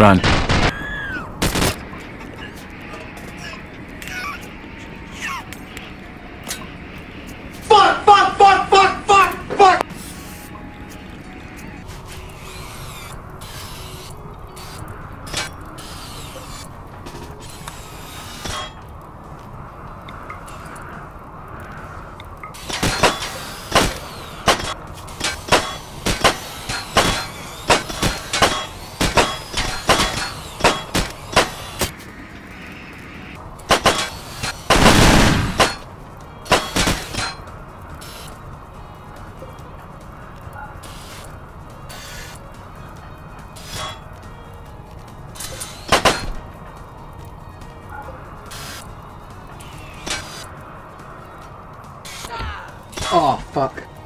Run. Oh, fuck.